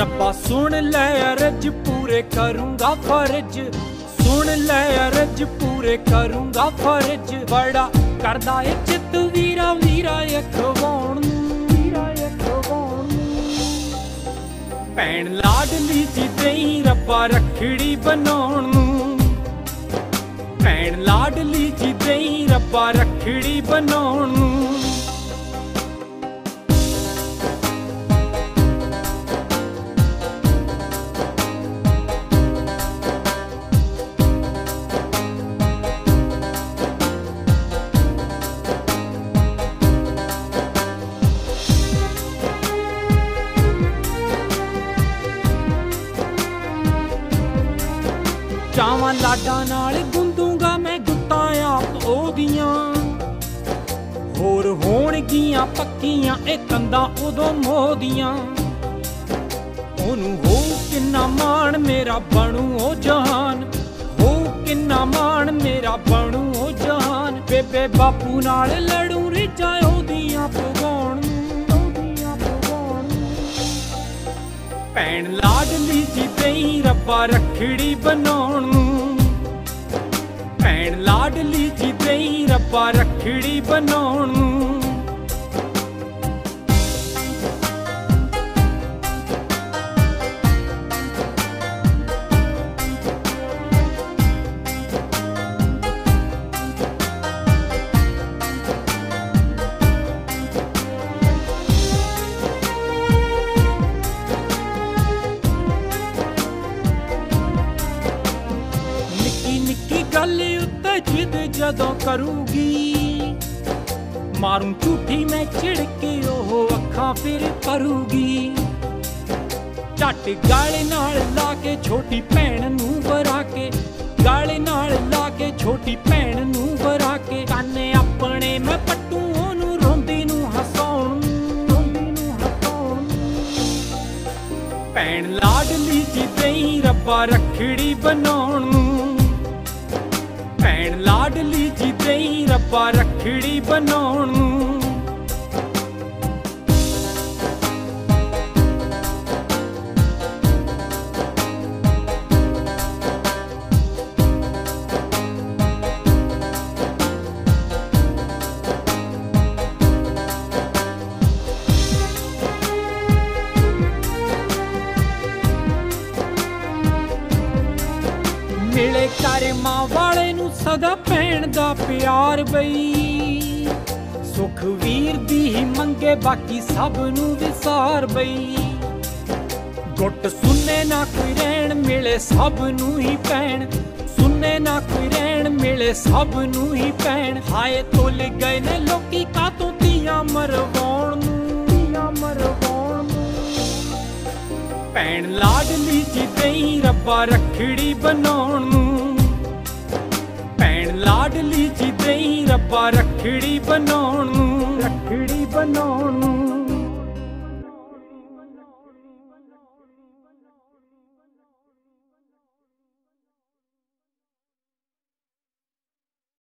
ਰੱਬਾ, ਸੁਣ ਲੈ ਅਰਜ, ਪੂਰੇ ਕਰੂੰਗਾ ਫਰਜ਼। ਸੁਣ ਲੈ ਅਰਜ, ਪੂਰੇ ਕਰੂੰਗਾ ਫਰਜ਼। ਬੜਾ ਕਰਦਾ ਏ ਚਿੱਤ ਵੀਰਾ ਵੀਰਾ ਅਖਵਾਉਣ ਵੀਰਾ ਅਖਵਾਉਣ ਭੈਣ ਲਾਡਲੀ ਜੀ ਦੇਈ ਰੱਬਾ, ਰਖੜੀ ਬਣਾਉਣ ਨੂੰ। ਭੈਣ ਲਾਡਲੀ ਜੀ ਦੇਈ ਰੱਬਾ, ਰਖੜੀ ਬਣਾਉਣ ਨੂੰ। ਚਾਵਾਂ ਲਾਡਾਂ ਨਾਲ ਗੁੰਦੂਗਾ ਮੈਂ ਗੁੱਤਾਂ ਆਪ ਉਹਦੀਆਂ। ਹੋਰ ਹੋਣਗੀਆਂ ਪੱਕੀਆਂ ਇਹ ਕੰਦਾਂ ਉਦੋਂ ਮੋਦੀਆਂ। ਉਹਨੂੰ ਹੋ ਕਿੰਨਾ ਮਾਣ ਮੇਰਾ ਬਣੂ ਉਹ ਜਹਾਨ। ਹੋ ਕਿੰਨਾ ਮਾਣ ਮੇਰਾ ਬਣੂ ਉਹ ਜਹਾਨ। ਬੇਬੇ ਬਾਪੂ ਨਾਲ ਲੜੂ ਰਿਜਾ ਉਹਦੀਆਂ ਪਗਾਉਣ ਨੂੰ, ਉਹਦੀਆਂ ਪਗਾਉਣ ਨੂੰ। ਭੈਣ ਲਾਡਲੀ ਜੀ ਪਈ ਰੱਬਾ ਰਖੜੀ ਬਣਾਉਣ ਲਾਡਲੀ ਜੀ ਦੇਈ ਰੱਬਾ ਰਖੜੀ ਬਣਾਉਣ ਨੂੰ। ਜਿੱਦ ਜਦੋਂ ਕਰੂਗੀ। ਮਾਰੂ ਝੂਠੀ ਮੈਂ ਛਿੜਕੇ ਉਹ ਅੱਖਾਂ ਫਿਰ ਕਰੂਗੀ ਝੱਟ ਗਾਲੇ ਨਾਲ ਲਾ ਕੇ ਛੋਟੀ ਭੈਣ ਨੂੰ ਵਰਾ ਕੇ, ਗਾਲੇ ਨਾਲ ਲਾ ਕੇ ਛੋਟੀ ਭੈਣ ਨੂੰ ਬਰਾ ਕੇ। ਕੰਨੇ ਆਪਣੇ ਮੈਂ ਪੱਟੂ, ਉਹਨੂੰ ਰੋਂਦੀ ਨੂੰ ਹਸਾਉਣ ਰੋਂਦੀ ਨੂੰ ਹਸਾਉਣ ਭੈਣ ਲਾਡਲੀ ਜੀ ਦੇਈ ਰੱਬਾ, ਰਖੜੀ ਬਣਾਉਣ ਭੈਣ ਲਾਡਲੀ ਜੀ ਦੇਈ ਰੱਬਾ ਰਖੜੀ ਬਣਾਉਣ ਨੂੰ। ਮਿਲੇ ਕਰਮਾਂ ਵਾਲੇ ਨੂੰ ਸਦਾ ਭੈਣ ਦਾ ਪਿਆਰ ਬਈ। ਸੁਖ ਵੀਰ ਦੀ ਹੀ ਮੰਗੇ, ਬਾਕੀ ਸਭ ਨੂੰ ਵਿਸਾਰ ਬਈ। ਗੁੱਟ ਸੁਨੇ ਨਾ ਕੋਈ ਰਹਿਣ, ਮਿਲੇ ਸਭ ਨੂੰ ਹੀ ਭੈਣ ਸੁਨੇ ਨਾ ਕੋਈ ਰਹਿਣ, ਮਿਲੇ ਸਭ ਨੂੰ ਹੀ ਭੈਣ ਹਾਏ ਤੁਲ ਗਏ ਨੇ ਲੋਕੀ ਕਾਤੋਂ ਤੀਆਂ ਮਰਵਾਉਣ? ਭੈਣ ਲਾਡਲੀ ਜੀ ਦੇਈ ਰੱਬਾ ਰਖੜੀ ਬਣਾਉਣ ਨੂੰ। ਭੈਣ ਲਾਡਲੀ ਜੀ ਦੇਈ ਰੱਬਾ ਰਖੜੀ ਬਣਾਉਣ ਨੂੰ। ਰਖੜੀ ਬਣਾਉਣ ਨੂੰ।